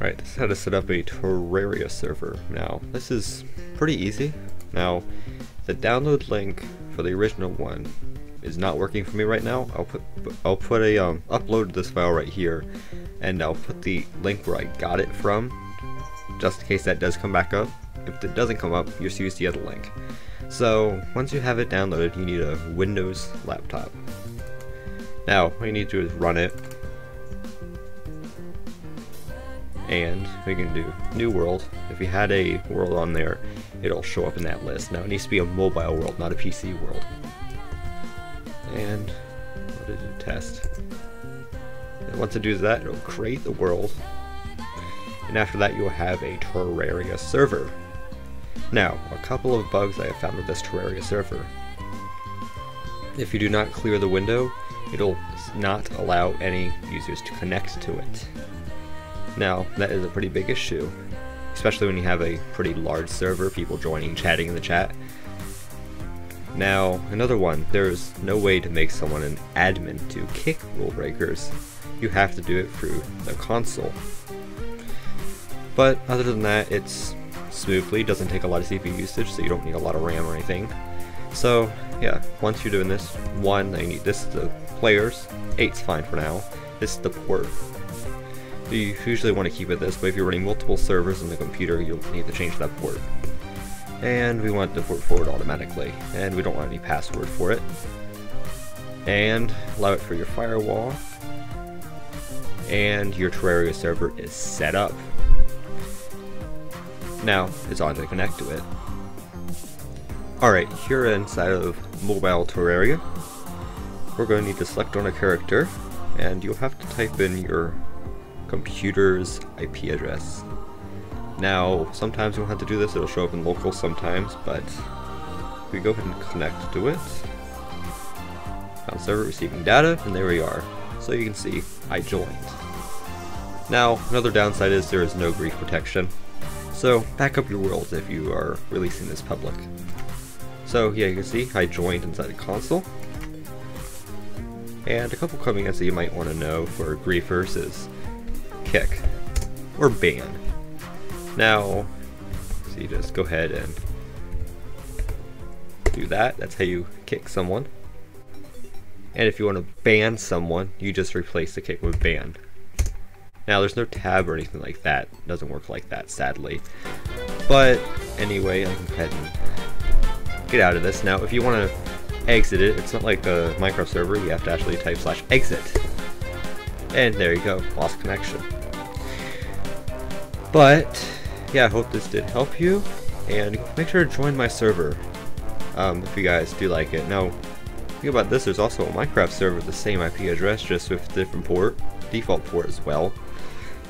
Right, this is how to set up a Terraria server. Now, this is pretty easy. Now, the download link for the original one is not working for me right now. I'll put I'll put a um, upload this file right here, and I'll put the link where I got it from, just in case that does come back up. If it doesn't come up, you just use the other link. So once you have it downloaded, you need a Windows laptop. Now, what you need to do is run it, and we can do new world. If you had a world on there, it'll show up in that list. Now it needs to be a mobile world, not a PC world. And what did it test? And once it does that, it'll create the world. And after that, you'll have a Terraria server. Now, a couple of bugs I have found with this Terraria server. If you do not clear the window, it'll not allow any users to connect to it. Now, that is a pretty big issue, especially when you have a pretty large server, people joining, chatting in the chat. Now, another one, there's no way to make someone an admin to kick rule breakers. You have to do it through the console. But other than that, it's smoothly, doesn't take a lot of CPU usage, so you don't need a lot of RAM or anything. So, yeah, once you're doing this, one, I need this is the players, eight's fine for now. This is the port. You usually want to keep it this, but if you're running multiple servers on the computer, you'll need to change that port. And we want the port forward automatically, and we don't want any password for it. And allow it for your firewall. And your Terraria server is set up. Now, it's on to connect to it. Alright, here inside of Mobile Terraria, we're going to need to select on a character, and you'll have to type in your computer's IP address. Now, sometimes you don't have to do this, it'll show up in local sometimes, but we go ahead and connect to it. Found server receiving data, and there we are. So you can see, I joined. Now, another downside is there is no grief protection. So, back up your world if you are releasing this public. So, yeah, you can see I joined inside the console. And a couple commands that you might want to know for griefers is kick, or ban. Now, so you just go ahead and do that. That's how you kick someone. And if you want to ban someone, you just replace the kick with ban. Now, there's no tab or anything like that. It doesn't work like that, sadly. But anyway, I can go ahead and get out of this. Now, if you want to exit it, it's not like a Minecraft server. You have to actually type slash exit. And there you go, lost connection. But, yeah, I hope this did help you, and make sure to join my server um, if you guys do like it. Now, think about this, there's also a Minecraft server with the same IP address, just with a different port, default port as well.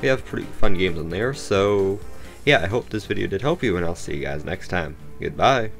We have pretty fun games on there, so yeah, I hope this video did help you, and I'll see you guys next time. Goodbye.